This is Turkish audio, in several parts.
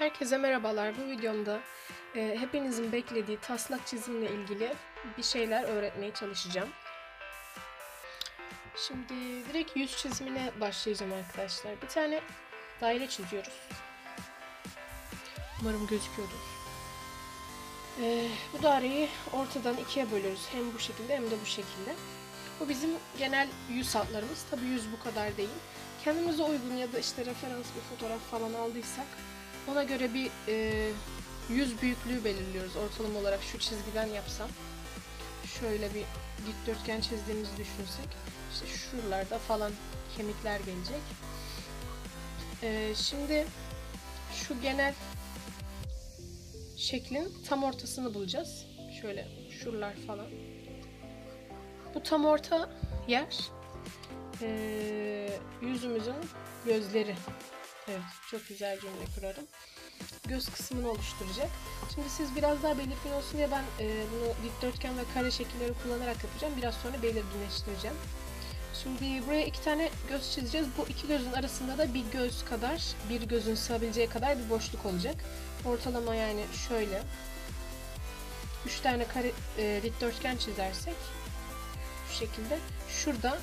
Herkese merhabalar. Bu videomda e, hepinizin beklediği taslak çizimle ilgili bir şeyler öğretmeye çalışacağım. Şimdi direkt yüz çizimine başlayacağım arkadaşlar. Bir tane daire çiziyoruz. Umarım gözüküyordur. E, bu daireyi ortadan ikiye bölüyoruz. Hem bu şekilde hem de bu şekilde. Bu bizim genel yüz hatlarımız. Tabi yüz bu kadar değil. Kendimize uygun ya da işte referans bir fotoğraf falan aldıysak ona göre bir e, yüz büyüklüğü belirliyoruz. Ortalama olarak şu çizgiden yapsam. Şöyle bir dikdörtgen çizdiğimizi düşünsek. işte şuralarda falan kemikler gelecek. E, şimdi şu genel şeklin tam ortasını bulacağız. Şöyle şuralar falan. Bu tam orta yer e, yüzümüzün gözleri. Evet, çok güzel cümle kurarım. Göz kısmını oluşturacak. Şimdi siz biraz daha belirgin olsun diye ben e, bunu dikdörtgen ve kare şekilleri kullanarak yapacağım. Biraz sonra belirginleştireceğim. Şimdi buraya iki tane göz çizeceğiz. Bu iki gözün arasında da bir göz kadar, bir gözün sığabileceği kadar bir boşluk olacak. Ortalama yani şöyle. Üç tane kare e, dikdörtgen çizersek şu şekilde şurada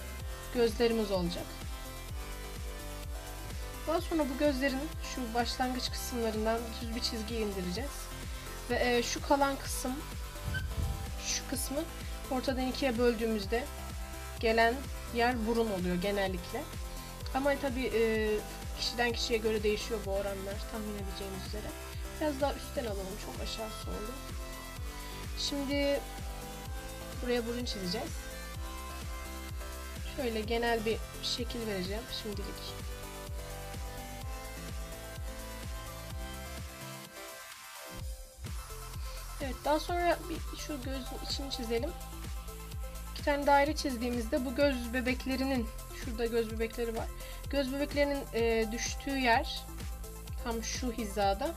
gözlerimiz olacak. Daha sonra bu gözlerin şu başlangıç kısımlarından düz bir çizgi indireceğiz. Ve e, şu kalan kısım, şu kısmı ortadan ikiye böldüğümüzde gelen yer burun oluyor genellikle. Ama tabi e, kişiden kişiye göre değişiyor bu oranlar tahmin edeceğiniz üzere. Biraz daha üstten alalım çok aşağısı oldu. Şimdi buraya burun çizeceğiz. Şöyle genel bir şekil vereceğim şimdilik. Evet daha sonra bir şu gözün içini çizelim. İki tane daire çizdiğimizde bu göz bebeklerinin şurada göz bebekleri var. Göz bebeklerinin e, düştüğü yer tam şu hizada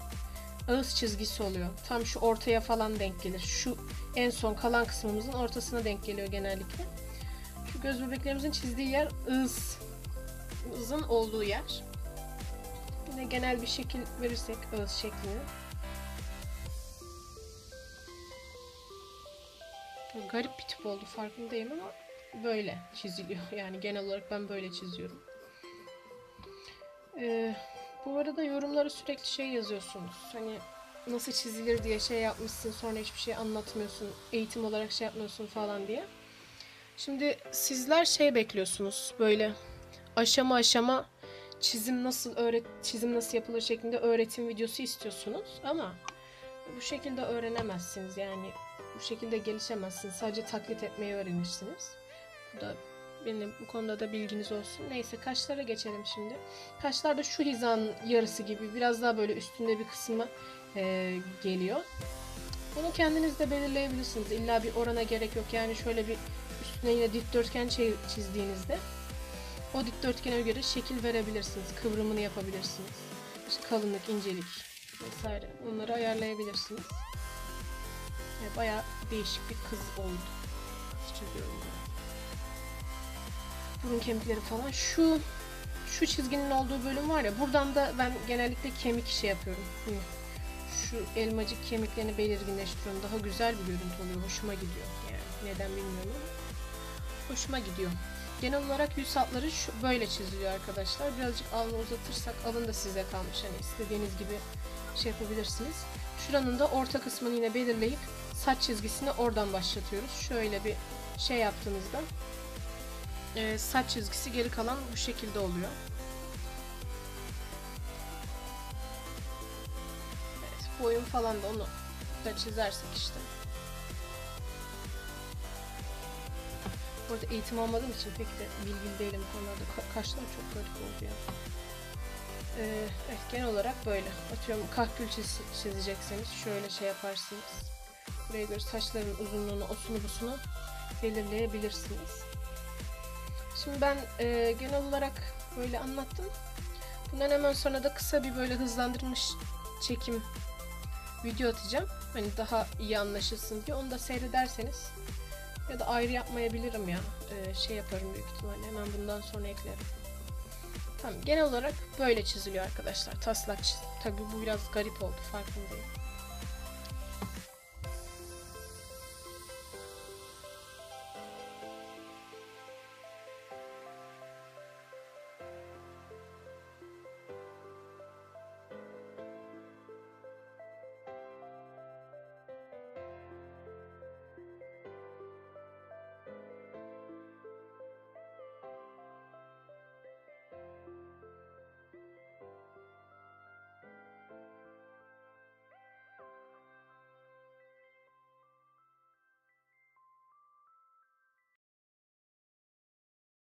ağız çizgisi oluyor. Tam şu ortaya falan denk gelir. Şu en son kalan kısmımızın ortasına denk geliyor genellikle. Şu göz bebeklerimizin çizdiği yer ağızın olduğu yer. Yine genel bir şekil verirsek ağız şeklini. Garip bir tip oldu farkındayım ama böyle çiziliyor. Yani genel olarak ben böyle çiziyorum. Ee, bu arada yorumlara sürekli şey yazıyorsunuz. Hani nasıl çizilir diye şey yapmışsın sonra hiçbir şey anlatmıyorsun. Eğitim olarak şey yapmıyorsun falan diye. Şimdi sizler şey bekliyorsunuz böyle aşama aşama çizim nasıl öğret çizim nasıl yapılır şeklinde öğretim videosu istiyorsunuz ama bu şekilde öğrenemezsiniz yani bu şekilde gelişemezsiniz. Sadece taklit etmeyi öğrenirsiniz. Bu da benim bu konuda da bilginiz olsun. Neyse kaşlara geçelim şimdi. Kaşlar da şu hizanın yarısı gibi biraz daha böyle üstünde bir kısmı e, geliyor. Bunu kendiniz de belirleyebilirsiniz. İlla bir orana gerek yok. Yani şöyle bir üstüne yine dikdörtgen çizdiğinizde o dikdörtgene göre şekil verebilirsiniz. Kıvrımını yapabilirsiniz. İşte kalınlık, incelik vesaire. Onları ayarlayabilirsiniz. Yani bayağı değişik bir kız oldu. Çiziyorum Burun kemikleri falan. Şu şu çizginin olduğu bölüm var ya buradan da ben genellikle kemik şey yapıyorum. Şu elmacık kemiklerini belirginleştiriyorum. Daha güzel bir görüntü oluyor. Hoşuma gidiyor. Yani neden bilmiyorum. Hoşuma gidiyor. Genel olarak yüz hatları böyle çiziliyor arkadaşlar. Birazcık alnı uzatırsak alın da size kalmış. Hani istediğiniz gibi şey yapabilirsiniz. Şuranın da orta kısmını yine belirleyip saç çizgisini oradan başlatıyoruz. Şöyle bir şey yaptığınızda e, saç çizgisi geri kalan bu şekilde oluyor. Evet, boyun falan da onu da çizersek işte. Burada eğitim almadığım için pek de bilgili değilim konularda. Ka kaşlar çok garip oldu ya. Ee, genel olarak böyle. Atıyorum kahkül çiz çizecekseniz şöyle şey yaparsınız. Buraya göre saçların uzunluğunu, osunu busunu belirleyebilirsiniz. Şimdi ben e, genel olarak böyle anlattım. Bundan hemen sonra da kısa bir böyle hızlandırmış çekim video atacağım. Hani daha iyi anlaşılsın diye. Onu da seyrederseniz ya da ayrı yapmayabilirim ya. Ee, şey yaparım büyük ihtimalle. Hemen bundan sonra eklerim. Tamam genel olarak böyle çiziliyor arkadaşlar. Taslak çiz. Tabii bu biraz garip oldu farkındayım.